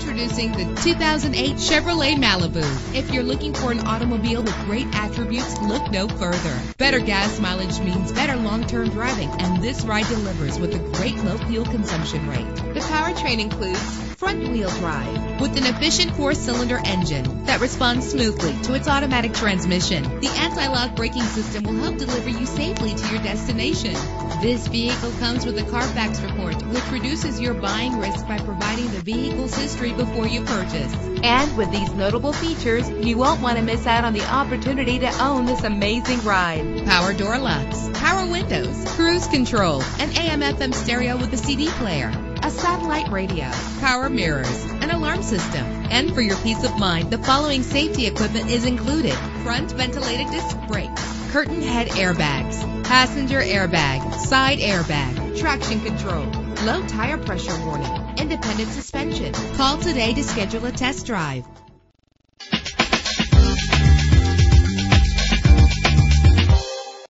Introducing the 2008 Chevrolet Malibu. If you're looking for an automobile with great attributes, look no further. Better gas mileage means better long-term driving, and this ride delivers with a great low fuel consumption rate. The powertrain includes front-wheel drive with an efficient four-cylinder engine that responds smoothly to its automatic transmission. The anti-lock braking system will help deliver you safely to your destination. This vehicle comes with a Carfax report, which reduces your buying risk by providing the vehicle's history before you purchase. And with these notable features, you won't want to miss out on the opportunity to own this amazing ride. Power door locks, power windows, cruise control, an AM FM stereo with a CD player, a satellite radio, power mirrors, an alarm system. And for your peace of mind, the following safety equipment is included. Front ventilated disc brakes, curtain head airbags, passenger airbag, side airbag, traction control, low tire pressure warning, independent suspension. Call today to schedule a test drive.